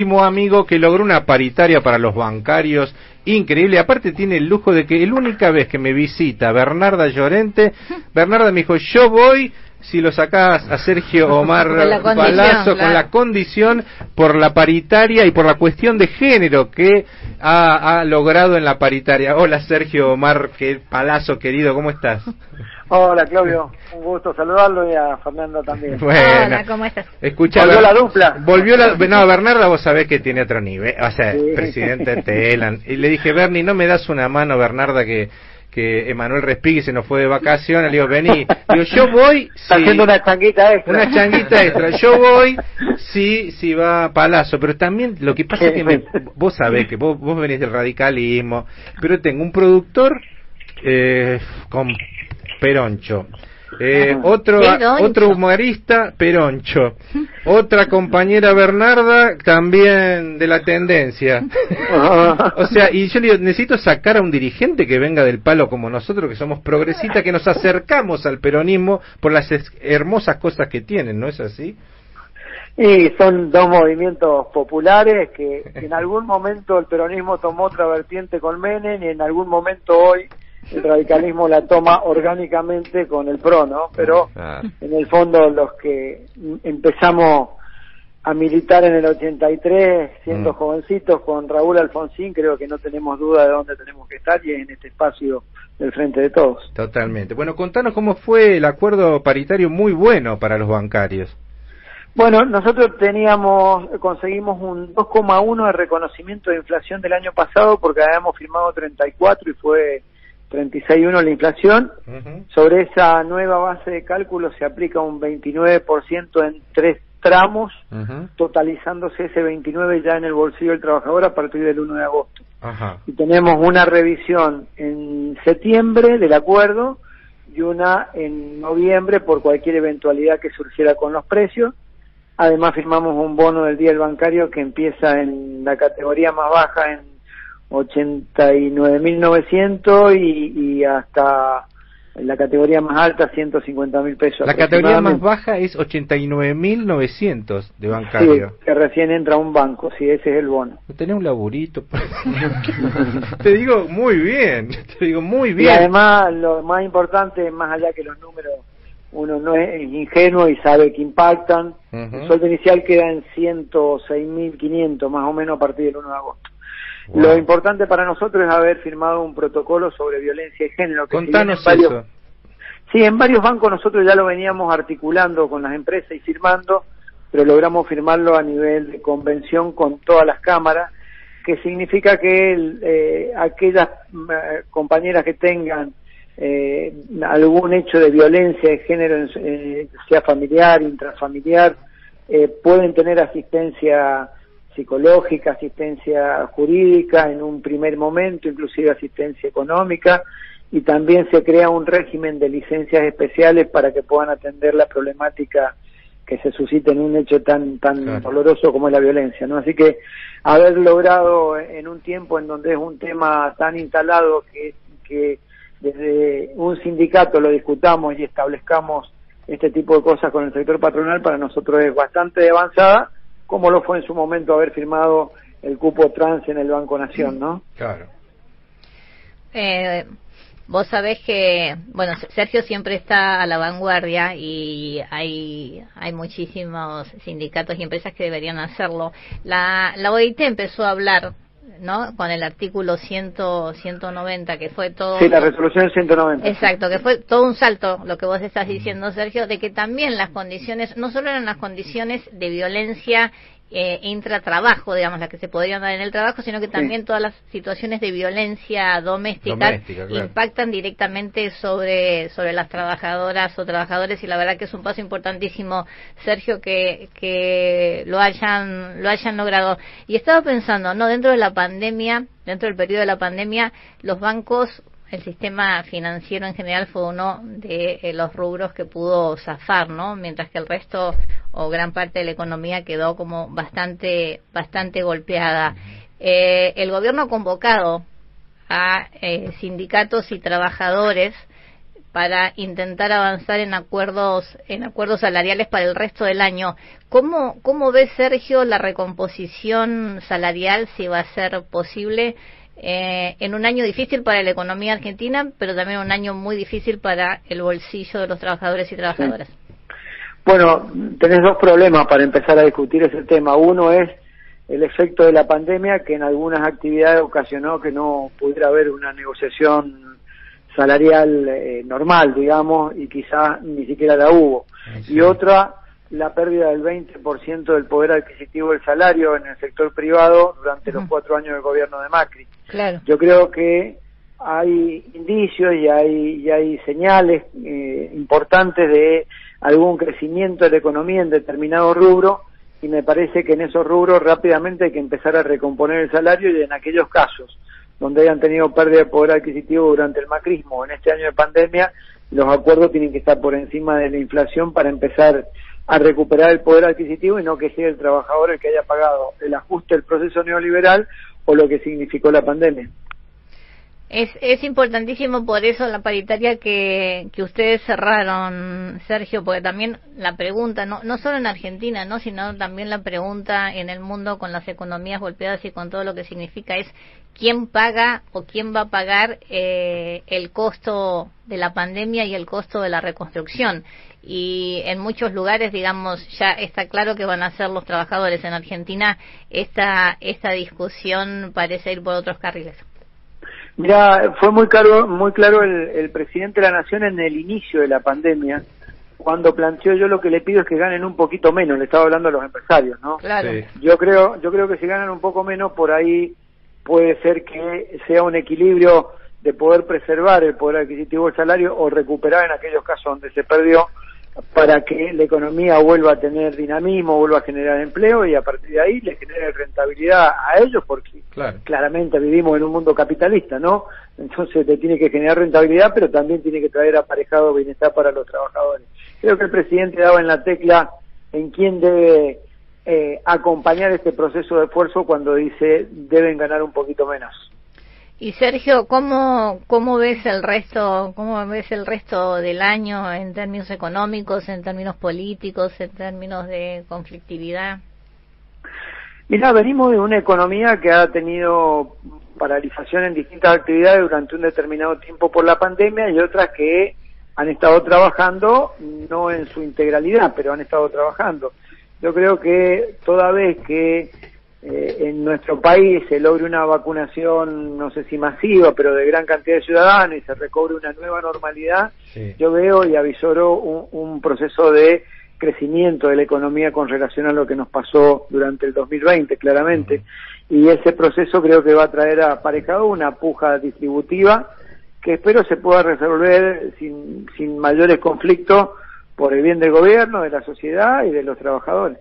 amigo que logró una paritaria para los bancarios increíble. Aparte tiene el lujo de que la única vez que me visita Bernarda Llorente, Bernarda me dijo, yo voy si lo sacás a Sergio Omar Palazzo con la condición por la paritaria y por la cuestión de género que ha, logrado en la paritaria. Hola Sergio Omar que Palazzo querido, ¿cómo estás? Hola Claudio, un gusto saludarlo y a Fernando también. Hola, ¿cómo estás? Escucha, volvió la dupla. Volvió la, no, Bernarda vos sabés que tiene otro nivel, o sea, presidente de Telan. Y le dije, Bernie, ¿no me das una mano, Bernarda, que que Emanuel Respigui se nos fue de vacaciones, le digo, vení, digo, yo voy, Está haciendo una changuita extra. Una changuita extra, yo voy, sí, sí va a Palazzo, pero también lo que pasa es que vos sabés que vos, vos venís del radicalismo, pero tengo un productor eh, con Peroncho. Eh, otro, otro humorista, Peroncho. Otra compañera Bernarda, también de la tendencia. o sea, y yo le digo, necesito sacar a un dirigente que venga del palo como nosotros, que somos progresistas, que nos acercamos al peronismo por las hermosas cosas que tienen, ¿no es así? Y son dos movimientos populares que en algún momento el peronismo tomó otra vertiente con Menem y en algún momento hoy el radicalismo la toma orgánicamente con el PRO, ¿no? Pero en el fondo los que empezamos a militar en el 83, siendo mm. jovencitos con Raúl Alfonsín, creo que no tenemos duda de dónde tenemos que estar y es en este espacio del frente de todos. Totalmente. Bueno, contanos cómo fue el acuerdo paritario muy bueno para los bancarios. Bueno, nosotros teníamos, conseguimos un 2,1 de reconocimiento de inflación del año pasado porque habíamos firmado 34 y fue 36,1 la inflación. Sobre esa nueva base de cálculo se aplica un 29% en tres tramos, totalizándose ese 29 ya en el bolsillo del trabajador a partir del 1 de agosto. Y tenemos una revisión en septiembre del acuerdo y una en noviembre por cualquier eventualidad que surgiera con los precios. Además firmamos un bono del día del bancario que empieza en la categoría más baja en 89.900 y, y hasta la categoría más alta 150.000 pesos. La categoría más baja es 89.900 de bancario. Sí, que recién entra a un banco, si ese es el bono. Tenés un laburito. te digo muy bien, te digo muy bien. Y además, lo más importante, más allá que los números, uno no es ingenuo y sabe que impactan. El sueldo inicial queda en 106.500 más o menos a partir del 1 de agosto. Lo importante para nosotros es haber firmado un protocolo sobre violencia de género. Que Contanos eso. Sí, en varios bancos nosotros ya lo veníamos articulando con las empresas y firmando, pero logramos firmarlo a nivel de convención con todas las cámaras, que significa que eh, aquellas eh, compañeras que tengan eh, algún hecho de violencia de género, sea familiar, intrafamiliar, pueden tener asistencia psicológica, asistencia jurídica en un primer momento, inclusive asistencia económica, y también se crea un régimen de licencias especiales para que puedan atender la problemática que se suscita en un hecho tan tan doloroso como es la violencia, ¿no? Así que haber logrado en un tiempo en donde es un tema tan instalado que, que desde un sindicato lo discutamos y establezcamos este tipo de cosas con el sector patronal para nosotros es bastante avanzada como lo fue en su momento haber firmado el cupo trans en el Banco Nación, ¿no? Claro. Eh, vos sabés que, bueno, Sergio siempre está a la vanguardia y hay, hay muchísimos sindicatos y empresas que deberían hacerlo. La, la OIT empezó a hablar ¿no? Con el artículo 100, 190, que fue todo... Sí, la resolución 190. Exacto, que fue todo un salto, lo que vos estás diciendo, Sergio, de que también las condiciones, no solo eran las condiciones de violencia eh, intratrabajo, digamos, las que se podrían dar en el trabajo, sino que también todas las situaciones de violencia doméstica, impactan directamente sobre, sobre las trabajadoras o trabajadores y la verdad que es un paso importantísimo, Sergio, que, que lo hayan, lo hayan logrado. Y estaba pensando, ¿no? Dentro de la pandemia, dentro del periodo de la pandemia, los bancos el sistema financiero en general fue uno de eh, los rubros que pudo zafar, ¿no? Mientras que el resto o gran parte de la economía quedó como bastante, bastante golpeada. Eh, el gobierno ha convocado a eh, sindicatos y trabajadores para intentar avanzar en acuerdos en acuerdos salariales para el resto del año. ¿Cómo, cómo ve Sergio la recomposición salarial si va a ser posible eh, en un año difícil para la economía argentina, pero también un año muy difícil para el bolsillo de los trabajadores y trabajadoras? Bueno, tenés dos problemas para empezar a discutir ese tema. Uno es el efecto de la pandemia que en algunas actividades ocasionó que no pudiera haber una negociación salarial eh, normal, digamos, y quizás ni siquiera la hubo. Y otra, la pérdida del 20% del poder adquisitivo del salario en el sector privado durante los cuatro años del gobierno de Macri. Claro. Yo creo que hay indicios y hay, y hay señales eh, importantes de algún crecimiento de la economía en determinado rubro y me parece que en esos rubros rápidamente hay que empezar a recomponer el salario y en aquellos casos donde hayan tenido pérdida de poder adquisitivo durante el macrismo en este año de pandemia, los acuerdos tienen que estar por encima de la inflación para empezar a recuperar el poder adquisitivo y no que sea el trabajador el que haya pagado el ajuste del proceso neoliberal o lo que significó la pandemia. Es, importantísimo por eso la paritaria que, que ustedes cerraron, Sergio, porque también la pregunta, no, no solo en Argentina, no sino también la pregunta en el mundo con las economías golpeadas y con todo lo que significa es quién paga o quién va a pagar eh, el costo de la pandemia y el costo de la reconstrucción. Y en muchos lugares, digamos, ya está claro que van a ser los trabajadores. En Argentina esta, esta discusión parece ir por otros carriles. Mira, fue muy claro, muy claro el, presidente de la Nación en el inicio de la pandemia, cuando planteó yo lo que le pido es que ganen un poquito menos, le estaba hablando a los empresarios, ¿no? Claro. Yo creo, yo creo que si ganan un poco menos por ahí puede ser que sea un equilibrio de poder preservar el poder adquisitivo del salario o recuperar en aquellos casos donde se perdió para que la economía vuelva a tener dinamismo, vuelva a generar empleo y a partir de ahí le genere rentabilidad a ellos porque claramente vivimos en un mundo capitalista, ¿no? Entonces te tiene que generar rentabilidad, pero también tiene que traer aparejado bienestar para los trabajadores. Creo que el presidente daba en la tecla en quién debe eh, acompañar este proceso de esfuerzo cuando dice deben ganar un poquito menos. Y Sergio, ¿cómo, ¿cómo ves el resto, cómo ves el resto del año en términos económicos, en términos políticos, en términos de conflictividad? Mira, venimos de una economía que ha tenido paralización en distintas actividades durante un determinado tiempo por la pandemia y otras que han estado trabajando, no en su integralidad, pero han estado trabajando. Yo creo que toda vez que eh, en nuestro país se logre una vacunación, no sé si masiva, pero de gran cantidad de ciudadanos y se recobre una nueva normalidad, yo veo y avisoro un, proceso de crecimiento de la economía con relación a lo que nos pasó durante el 2020, claramente. Y ese proceso creo que va a traer aparejado una puja distributiva que espero se pueda resolver sin, sin mayores conflictos por el bien del gobierno, de la sociedad y de los trabajadores.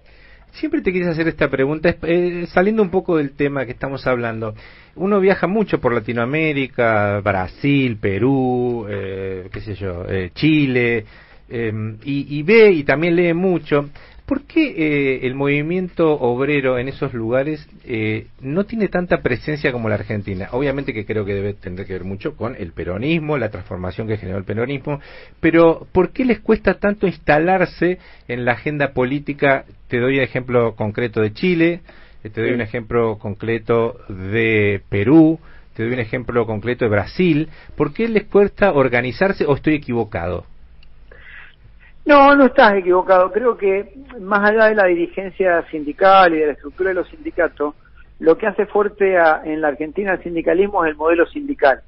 Siempre te quise hacer esta pregunta, eh, saliendo un poco del tema que estamos hablando. Uno viaja mucho por Latinoamérica, Brasil, Perú, eh, qué sé yo, eh, Chile, y, y, ve y también lee mucho. ¿Por qué eh, el movimiento obrero en esos lugares eh, no tiene tanta presencia como la Argentina? Obviamente que creo que debe tener que ver mucho con el peronismo, la transformación que generó el peronismo, pero ¿por qué les cuesta tanto instalarse en la agenda política? Te doy un ejemplo concreto de Chile, eh, te doy un ejemplo concreto de Perú, te doy un ejemplo concreto de Brasil. ¿Por qué les cuesta organizarse o estoy equivocado? No, no estás equivocado. Creo que más allá de la dirigencia sindical y de la estructura de los sindicatos, lo que hace fuerte en la Argentina el sindicalismo es el modelo sindical.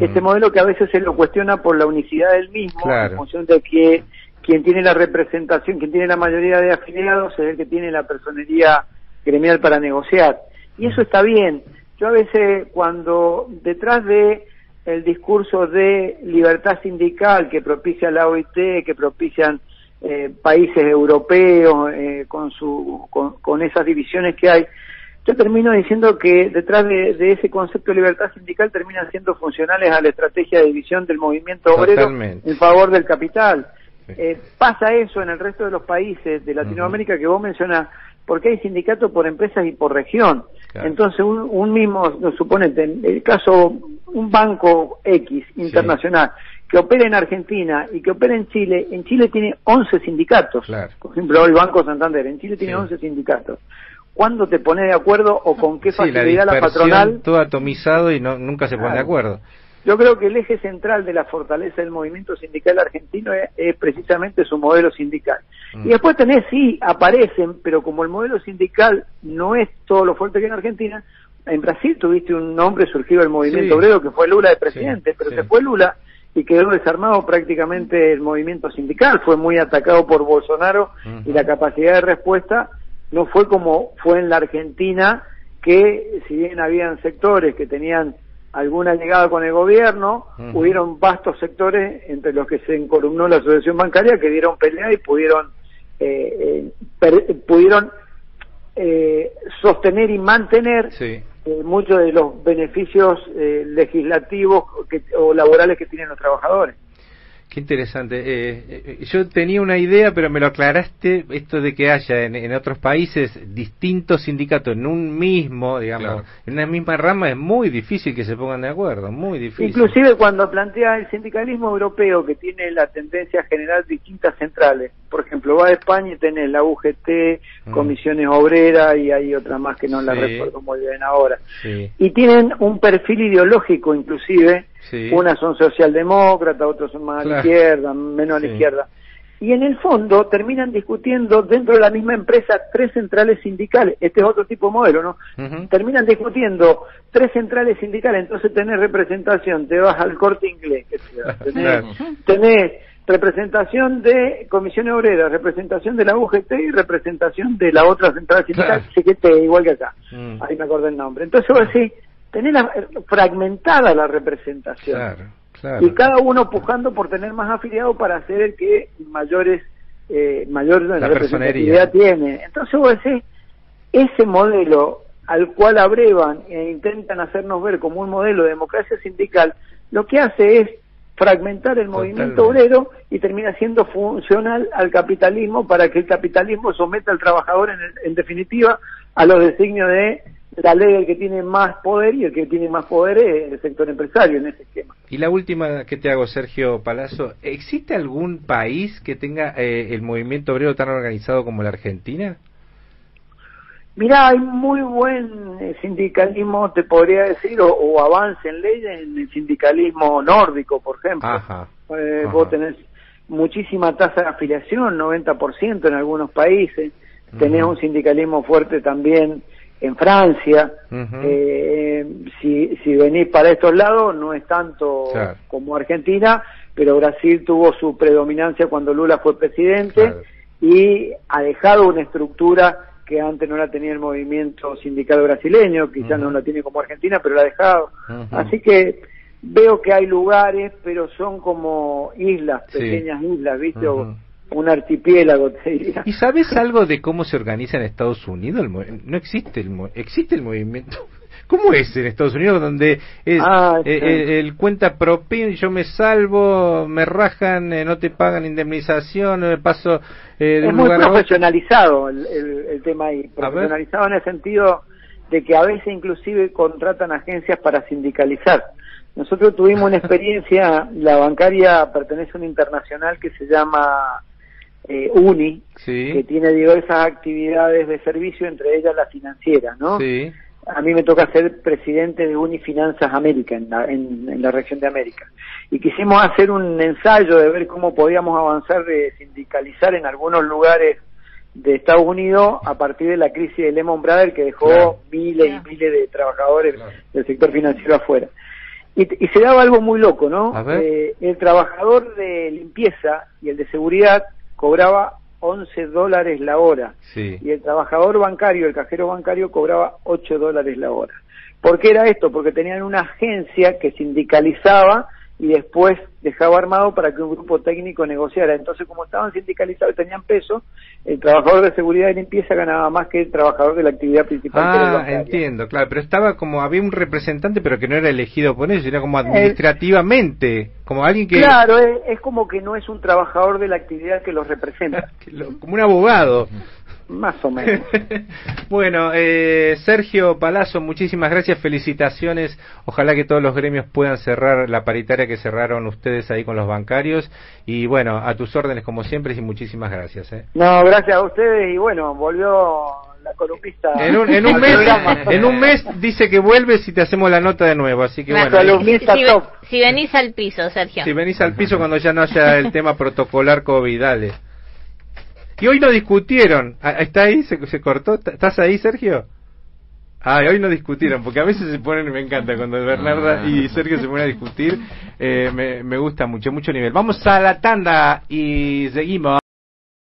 Este modelo que a veces se lo cuestiona por la unicidad del mismo, en función de que quien tiene la representación, quien tiene la mayoría de afiliados es el que tiene la personería gremial para negociar. Y eso está bien. Yo a veces cuando detrás de el discurso de libertad sindical que propicia la OIT, que propician eh, países europeos eh, con, su, con, esas divisiones que hay, yo termino diciendo que detrás de, ese concepto de libertad sindical terminan siendo funcionales a la estrategia de división del movimiento obrero en favor del capital. Eh, pasa eso en el resto de los países de Latinoamérica que vos mencionas, porque hay sindicatos por empresas y por región. Entonces, un, mismo, suponete, en el caso, un banco X internacional que opera en Argentina y que opera en Chile, en Chile tiene 11 sindicatos. Por ejemplo, el Banco Santander, en Chile tiene 11 sindicatos. ¿Cuándo te pones de acuerdo o con qué facilidad la, patronal? Todo atomizado y no, nunca se pone de acuerdo. Yo creo que el eje central de la fortaleza del movimiento sindical argentino es, precisamente su modelo sindical. Mm. Y después tenés, sí, aparecen, pero como el modelo sindical no es todo lo fuerte que en Argentina, en Brasil tuviste un nombre surgido del movimiento obrero que fue Lula de presidente, pero se fue Lula y quedó desarmado prácticamente el movimiento sindical, fue muy atacado por Bolsonaro y la capacidad de respuesta no fue como fue en la Argentina, que si bien habían sectores que tenían alguna llegada con el gobierno, hubieron vastos sectores entre los que se encolumnó la asociación bancaria que dieron pelea y pudieron eh, eh pudieron eh, sostener y mantener eh, muchos de los beneficios eh, legislativos o laborales que tienen los trabajadores. Qué interesante. Eh, eh, yo tenía una idea, pero me lo aclaraste, esto de que haya en, otros países distintos sindicatos en un mismo, digamos, en una misma rama, es muy difícil que se pongan de acuerdo, muy difícil. Inclusive cuando plantea el sindicalismo europeo, que tiene la tendencia a generar distintas centrales, por ejemplo, va a España y tenés la UGT, mm. Comisiones Obreras y hay otra más que no la recuerdo muy bien ahora. Y tienen un perfil ideológico inclusive, unas son socialdemócratas, otros son más a la izquierda, menos a la izquierda. Y en el fondo terminan discutiendo dentro de la misma empresa tres centrales sindicales. Este es otro tipo de modelo, ¿no? Terminan discutiendo tres centrales sindicales, entonces tenés representación, te vas al corte inglés, que tenés, tenés representación de comisiones obreras, representación de la UGT y representación de la otra central sindical, claro. igual que acá. Mm. Ahí me acordé el nombre. Entonces vos decís, tenés fragmentada la representación. Y cada uno pujando por tener más afiliados para ser el que mayores eh, mayor la representatividad tiene. Entonces vos decís, ese modelo al cual abrevan e intentan hacernos ver como un modelo de democracia sindical, lo que hace es fragmentar el movimiento obrero y termina siendo funcional al capitalismo para que el capitalismo someta al trabajador en, en definitiva a los designios de la ley el que tiene más poder y el que tiene más poder es el sector empresario en ese esquema. Y la última que te hago, Sergio Palazzo, ¿existe algún país que tenga eh, el movimiento obrero tan organizado como la Argentina? Mirá, hay muy buen eh, sindicalismo, te podría decir, o, avance en ley en el sindicalismo nórdico, por ejemplo. Eh, vos tenés muchísima tasa de afiliación, 90% en algunos países. Tenés un sindicalismo fuerte también en Francia. eh, si, si venís para estos lados, no es tanto como Argentina, pero Brasil tuvo su predominancia cuando Lula fue presidente y ha dejado una estructura que antes no la tenía el movimiento sindical brasileño, quizás no la tiene como Argentina, pero la ha dejado. Así que veo que hay lugares, pero son como islas, pequeñas islas, ¿viste? Un archipiélago, te diría. ¿Y sabes algo de cómo se organiza en Estados Unidos? no existe el, existe el movimiento. ¿Cómo es en Estados Unidos donde es, ah, eh, eh, el cuenta propin, yo me salvo, me rajan, eh, no te pagan indemnización, me paso de es muy profesionalizado el, el, tema ahí, profesionalizado en el sentido de que a veces inclusive contratan agencias para sindicalizar. Nosotros tuvimos una experiencia, la bancaria pertenece a una internacional que se llama eh, UNI, que tiene diversas actividades de servicio, entre ellas la financiera, ¿no? A mí me toca ser presidente de UNI Finanzas América, en la, en, la región de América. Y quisimos hacer un ensayo de ver cómo podíamos avanzar de sindicalizar en algunos lugares de Estados Unidos a partir de la crisis de Lehman Brothers que dejó miles y miles de trabajadores del sector financiero afuera. Y, se daba algo muy loco, ¿no? Eh, el trabajador de limpieza y el de seguridad cobraba 11 dólares la hora y el trabajador bancario, el cajero bancario, cobraba 8 dólares la hora. ¿Por qué era esto? Porque tenían una agencia que sindicalizaba y después dejaba armado para que un grupo técnico negociara. Entonces, como estaban sindicalizados y tenían peso, el trabajador de seguridad y limpieza ganaba más que el trabajador de la actividad principal. Ah, entiendo, claro, pero estaba como, había un representante, pero que no era elegido por ellos, era como administrativamente, como alguien que... Claro, es, como que no es un trabajador de la actividad que los representa. como un abogado. Más o menos. bueno, eh, Sergio Palazzo, muchísimas gracias, felicitaciones. Ojalá que todos los gremios puedan cerrar la paritaria que cerraron ustedes ahí con los bancarios. Y bueno, a tus órdenes como siempre y muchísimas gracias. ¿eh? No, gracias a ustedes y bueno, volvió la columnista. En un, en un mes, en un mes dice que vuelves y te hacemos la nota de nuevo, así que La bueno. si, top. si venís al piso, Sergio. Si venís al piso cuando ya no haya el tema protocolar COVID, dale. Y hoy no discutieron. Ah, ¿Está ahí? ¿Se, se cortó? ¿Estás ahí, Sergio? Ah, hoy no discutieron, porque a veces se ponen, me encanta, cuando Bernarda y Sergio se ponen a discutir, eh, me, me gusta mucho, mucho nivel. Vamos a la tanda y seguimos.